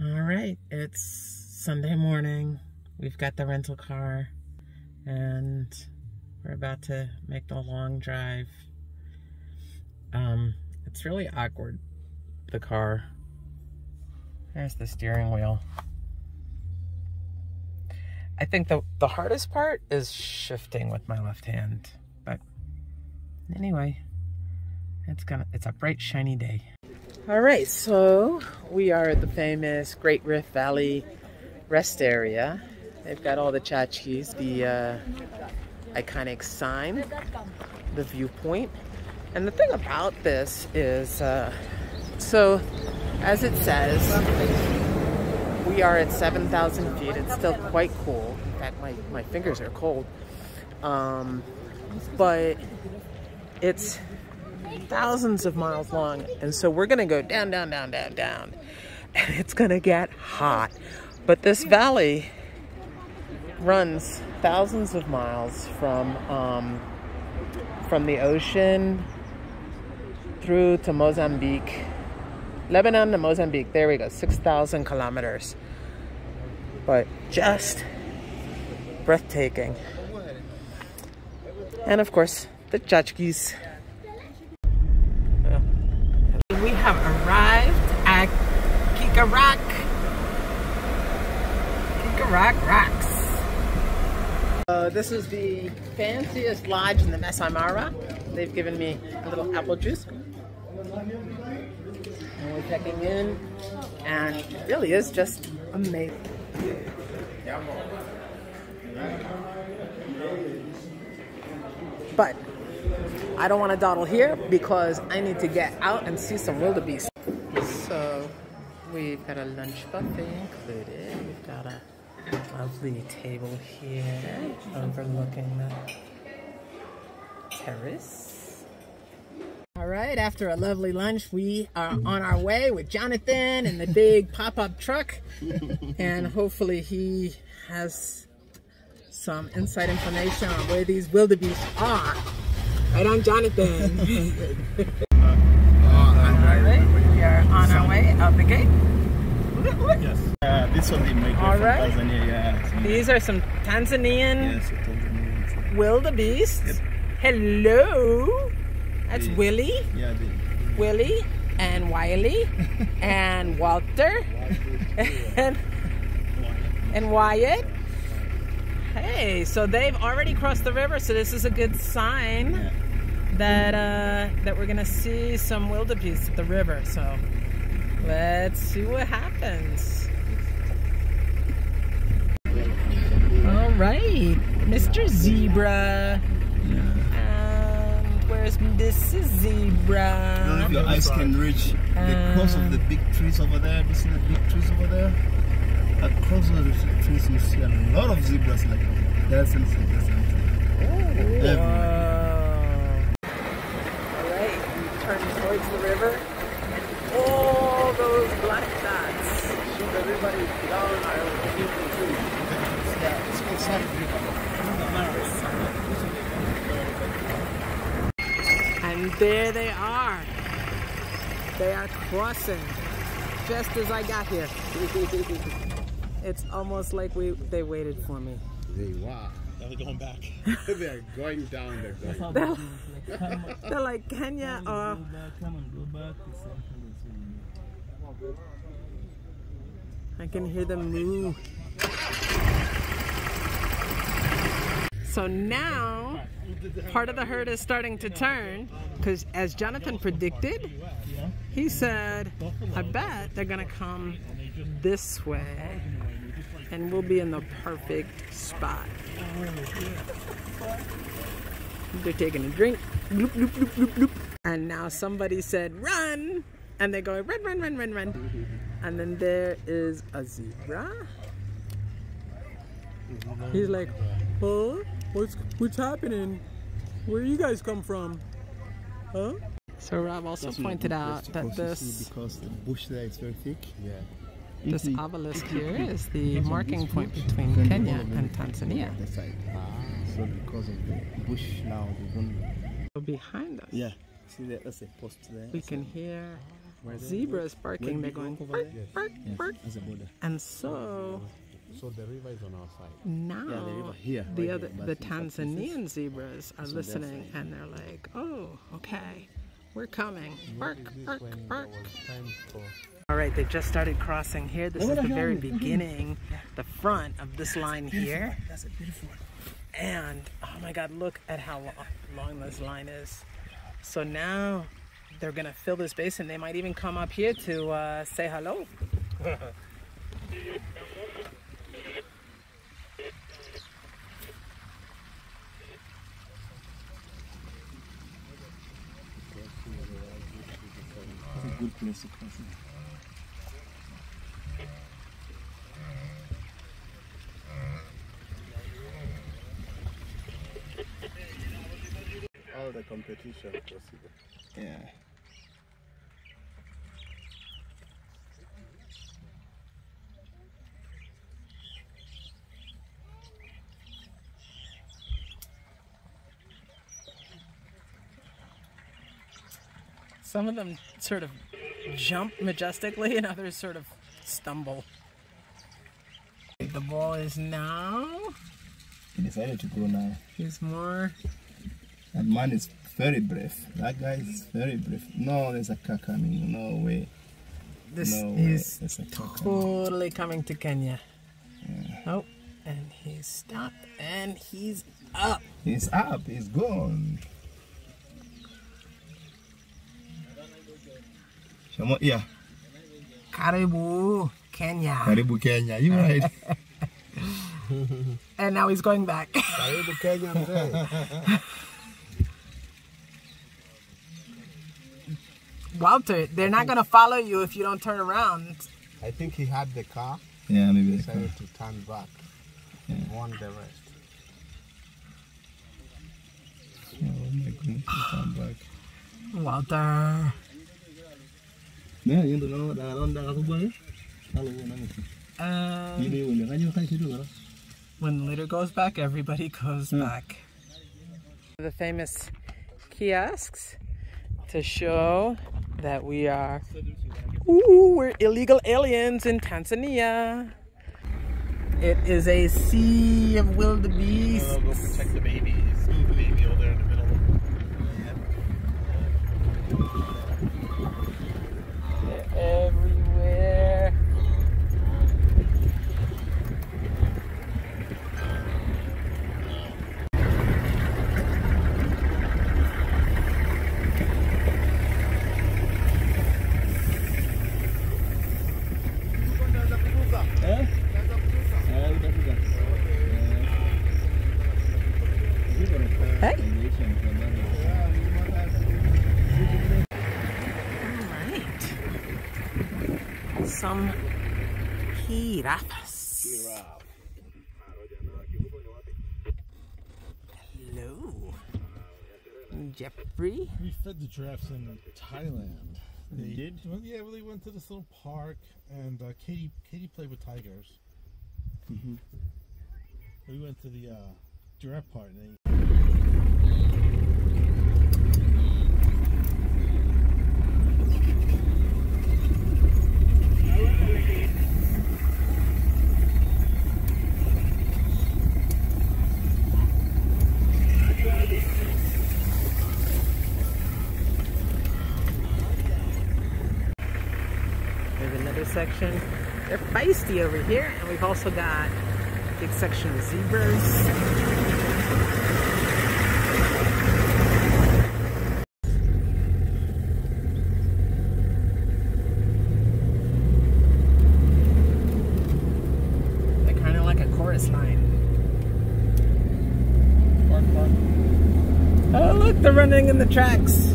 All right, it's Sunday morning. We've got the rental car and we're about to make the long drive. Um, it's really awkward, the car. There's the steering wheel. I think the, the hardest part is shifting with my left hand, but anyway, it's gonna, it's a bright, shiny day. All right, so we are at the famous Great Rift Valley rest area. They've got all the tchotchkes, the uh, iconic sign, the viewpoint. And the thing about this is, uh, so as it says, we are at 7,000 feet. It's still quite cool. In fact, my, my fingers are cold. Um, but it's thousands of miles long. And so we're to go down, down, down, down, down. And it's to get hot. But this valley runs thousands of miles from, um, from the ocean through to Mozambique. Lebanon to Mozambique. There we go. 6,000 kilometers. But just breathtaking. And of course, the tchotchkes. We have arrived at Keekorok. Keekorok Rocks. Uh, this is the fanciest lodge in the Masai Mara. They've given me a little apple juice. And we're checking in, and it really is just amazing. But I don't want to dawdle here because I need to get out and see some wildebeest. So we've got a lunch buffet included. We've got a lovely table here overlooking the terrace. All right, after a lovely lunch, we are on our way with Jonathan in the big pop-up truck. And hopefully he has some inside information on where these wildebeest are. Right on, Jonathan. We are on our way out the gate. Yes. Uh, this one they migrate All from right. Tanzania. Yeah. These are some Tanzanian Yes, Tanzania. wildebeest. Yep. Hello. That's Hey. Willie, Yeah, they, Willie, and Wiley, and Walter, and, and Wyatt. Hey, so they've already crossed the river, so this is a good sign yeah. that uh, that we're gonna see some wildebeest at the river. So let's see what happens. All right, Mr. Zebra. And where's Mrs. Zebra? I don't know if your eyes can reach the cross of the big trees over there, Do you see the big trees over there? Across the trees, you see a lot of zebras like dozens and dozens. Wow. All right, we turn towards the river, and all those black dots. Shoot Everybody down Yeah, it's called Sand And there they are. They are crossing just as I got here. It's almost like we they waited for me. They wow. Now they're going back. They're going down. They're going. They're, they're like Kenya or uh, I can hear them move. So now part of the herd is starting to turn because as Jonathan predicted, he said, I bet they're gonna come this way and we'll be in the perfect spot. They're taking a drink. Bloop, bloop, bloop, bloop, bloop. And now somebody said, run! And they're going, run, run, run, run, run. And then there is a zebra. He's like, huh? What's, what's happening? Where you guys come from? Huh? So Rob also pointed out that this because the bush there is very thick. Yeah. This obelisk here is the marking point between Kenya and Tanzania. So because of the bush now, they don't. Behind us, Yeah. See that? That's a post there. we can hear zebras barking. They're going bark, bark, bark. As a border. And so So the river is on our side. now Yeah, the river here, the right other here, the but in Tanzanian zebras are it's on their listening side. and they're like, oh, okay, we're coming. Bark, bark, bark. All right, they just started crossing here. This is the very beginning, the front of this line here. That's a beautiful one. And oh my God, look at how lo- long this line is. So now they're gonna fill this basin. They might even come up here to uh, say hello. Good place to cross. it. All the competition possible. Yeah. Some of them sort of jump majestically, and others sort of stumble. The ball is now. He decided to go now. He's more. That man is very brave. That guy is very brave. No, there's a car coming. No way. This No way. he's a car coming. totally coming to Kenya. Oh, and he's stopped, and he's up. He's up. He's gone. Shamo, yeah. Karibu, Kenya. Karibu Kenya. You right. And now he's going back. Karibu Kenya Walter, they're not gonna follow you if you don't turn around. I think he had the car, yeah, maybe the car. decided to turn back. and Won the rest. Oh my goodness. He's come back. Walter. Nah, yung dalawa dah ronda aku buat. Kalau nangis. And Ini boleh kan juga kan situ kan. when the leader goes back, everybody goes back. The famous kiosks to show that we are, ooh, we're illegal aliens in Tanzania. It is a sea of wildebeest. go protect the babies. The baby over there in the middle. They're everywhere. Eh? Ah, udah sudah. Hey. Alright. Some giraffes. Hello. Jeffrey. We fed the giraffes in Thailand. They did? Well, yeah, well, they went to this little park, and uh, Katie Katie played with tigers. We went to the uh, giraffe part. And they, There's another They're feisty over here, and we've also got a big section of zebras. They're kind of like a chorus line. Oh, look, they're running in the tracks.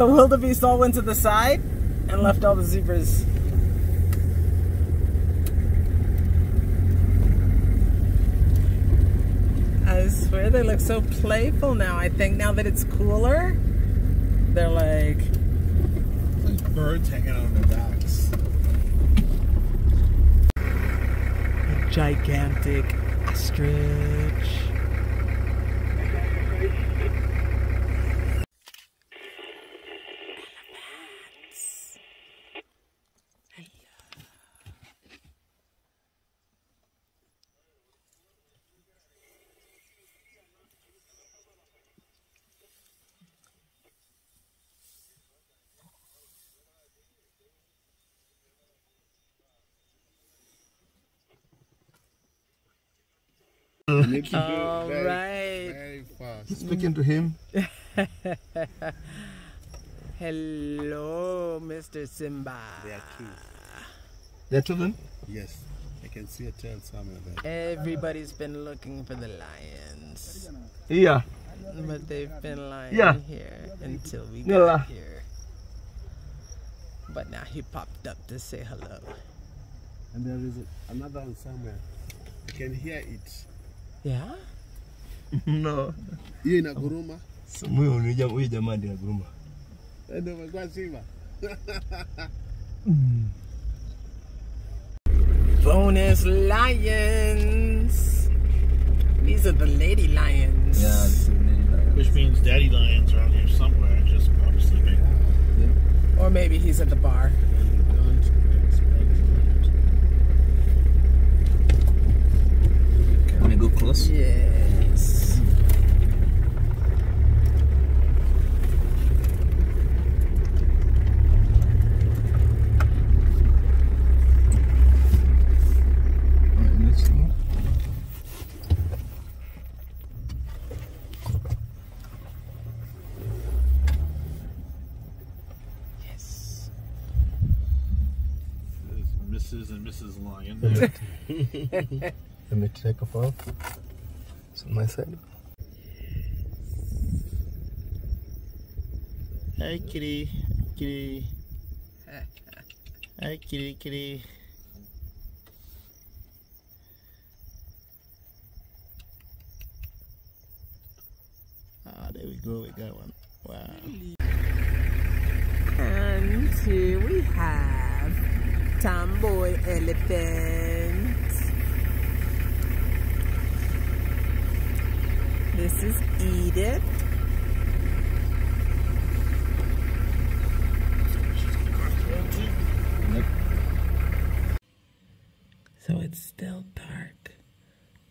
The wildebeest all went to the side and left all the zebras. I swear they look so playful now. I think now that it's cooler, they're like, birds hanging on their backs. A gigantic ostrich. Need to All very, right. very fast. Speaking to him. Hello, Mr. Simba. They are two. There are two of them? Yes, I can see a tail somewhere there. Everybody's been looking for the lions, Yeah. but they've been lying Yeah. here until we Yeah. got here. But now he popped up to say hello. And there is another one somewhere. You can hear it. Yeah? no. Hiyo inaguruma. Huyo ni jam- huyo jamaa ndiye aguruma. Eh, ndio umekuwa simba. Bonus lions. These are the lady lions. Which means daddy lions are out here somewhere, just probably sleeping. Or maybe he's at the bar. Can we go close? Yes. Alright, let's see. Yes. Mrs. and Mrs. Lion there. Let me take a photo. It's on my side. Hi, kitty. Kitty. Hi, kitty, kitty. Ah, there we go. We got one. Wow. And here we have Tomboy Elephant. This is Edith. So it's still dark,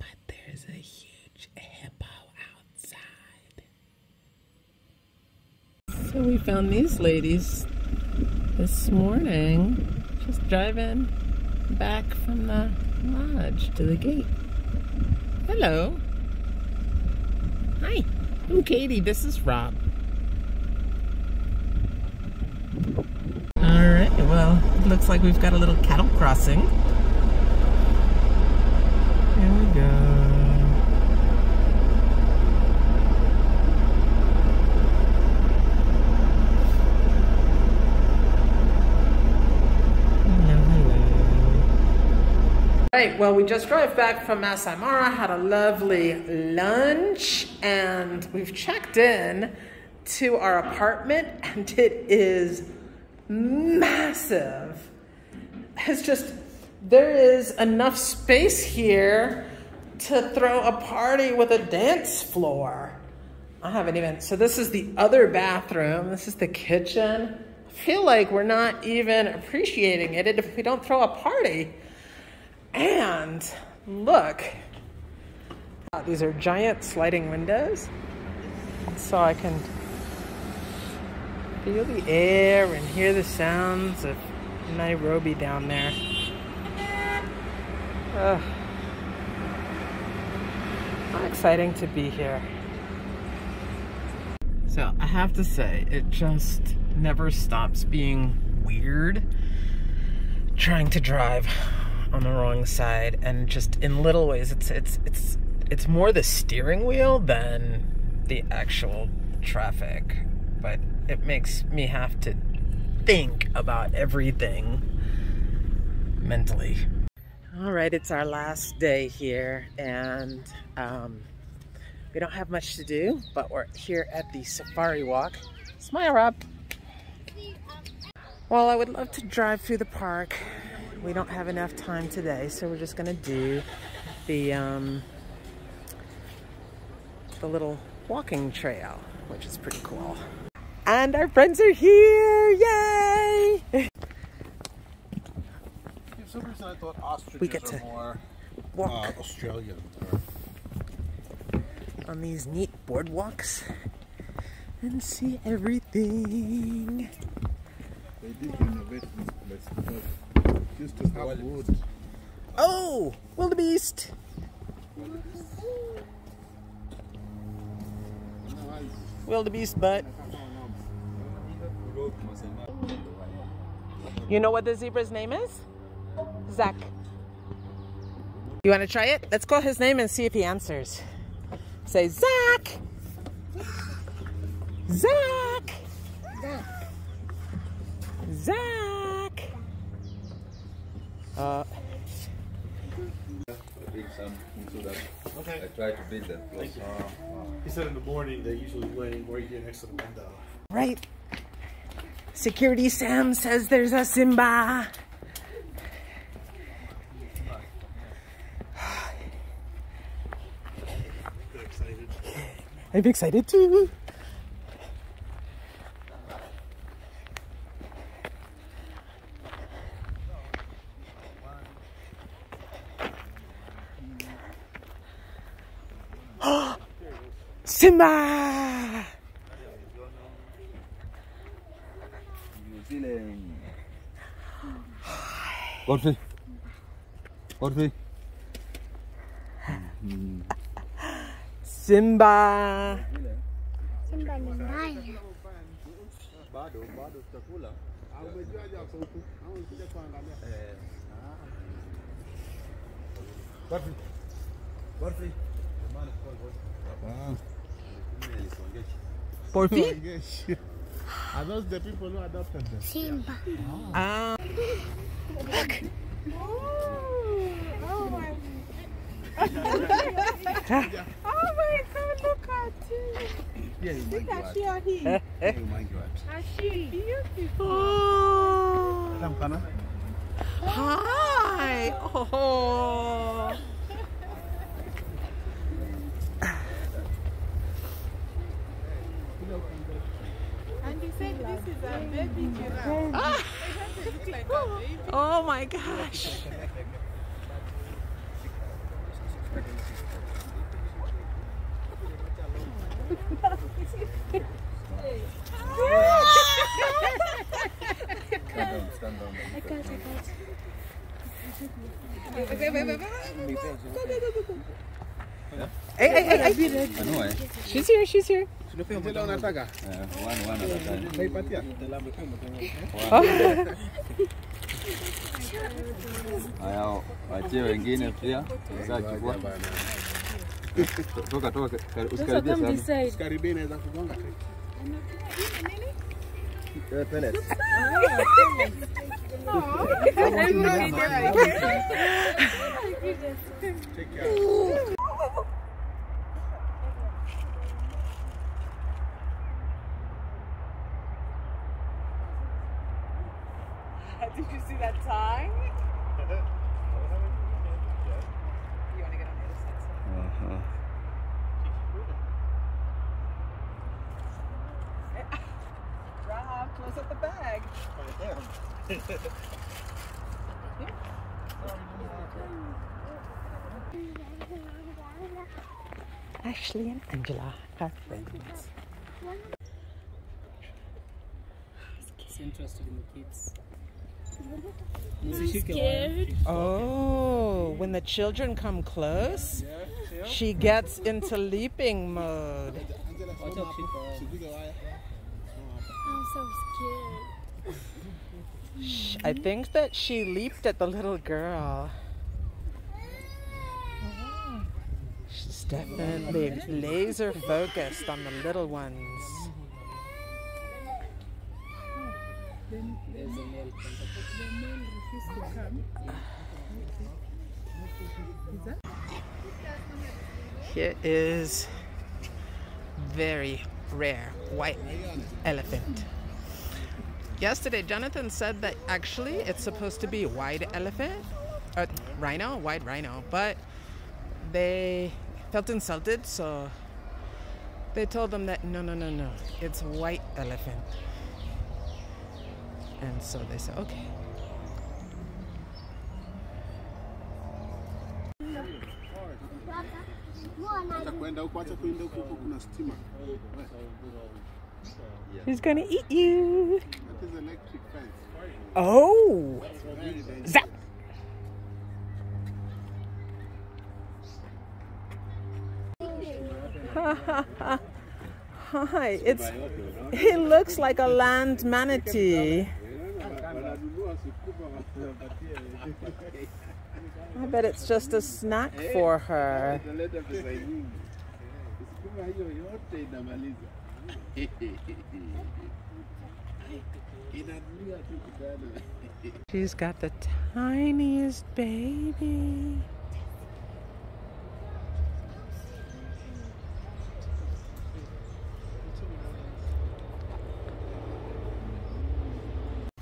but there's a huge hippo outside. So we found these ladies this morning, just driving back from the lodge to the gate. Hello. Hi, I'm Katie. This is Rob. All right. Well, looks like we've got a little cattle crossing. Here we go. Hello, hello. Right, well, we just drove back from Masai Mara, had a lovely lunch, and we've checked in to our apartment, and it is massive. It's just, there is enough space here to throw a party with a dance floor. I haven't even, so this is the other bathroom, this is the kitchen. I feel like we're not even appreciating it if we don't throw a party. And look, uh, these are giant sliding windows. So I can feel the air and hear the sounds of Nairobi down there. Ugh. How exciting to be here. So I have to say, it just never stops being weird trying to drive on the wrong side and just in little ways it's it's it's it's more the steering wheel than the actual traffic. But it makes me have to think about everything mentally. All right it's our last day here and um, we don't have much to do but we're here at the safari walk. Smile rob. Well i would love to drive through the park we don't have enough time today, so we're just gonna do the um, the little walking trail, which is pretty cool. And our friends are here! Yay! For some reason, I thought ostriches We get are to more Walk uh, Australian. on these neat boardwalks and see everything. They did renovate this place used to have wood. Oh, wildebeest! Wildebeest butt. You know what the zebra's name is? Zach. You want to try it? Let's call his name and see if he answers. Say, Zach! Zach! Zach! Uh, bring some into that. Okay. I try to build that. close. He said in the morning they usually waiting right here next to the window. right. Security Sam says there's a Simba. They're excited. I'm excited too. Simba. Con Phi. Con Phi. Simba. Simba mình bay Bado, bado chakula Barfi Barfi Ah. Au ulikuja kuangalia? Godfrey. Godfrey. Jamani kwa Godfrey. Mimi nilisongesha. Porfi? Yes. Are those the people who adopted them? Simba. Ah. Oh my. Oh my God, look at it. Yeah, you Look might at she or he. You might go out. And she beautiful. Oh. Tamkana? Hi! Oh. And he said this is a baby giraffe. It doesn't look like a baby. Oh my gosh. Stand down, stand. I can't, I can't. Hey, hey, hey, hey. I know eh. She's here, she's here. Zile unataka? Uh, one one. Utaipatia? Haya, wachie wengine pia. Sasa chukua. Toka toka, usikaribie sana. Usikaribie inaweza kugonga. Eh, pellets. Did Uh-huh. Rob, close up the bag. Ashley and Angela are friends. She's interested in the kids. Scared. Oh, when the children come close, she gets into leaping mode. Watch out, shit. I'm so scared. I think that she leaped at the little girl. She's definitely laser focused on the little ones. A male Here is very rare white elephant. yesterday Jonathan said that actually it's supposed to be white elephant, uh, rhino, white rhino, but they felt insulted, so they told them that no, no, no, no, it's white elephant. And so they said, okay. Huko, huko, kuna stima. He's gonna eat you. That is electric fence. Oh, zap. Hi, it's it looks like a land manatee. Wananunua sukuma wanapatia. I bet it's just a snack for her. Italeta. Sukuma hiyo yote inamaliza. Inanunulia tu kitanda. She's got the tiniest baby.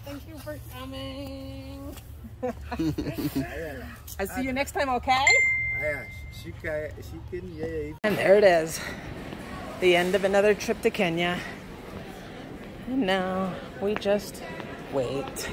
Thank you for coming. I see you next time, okay? Shika shikeni yeye hivi. And there it is. The end of another trip to Kenya. And now we just wait.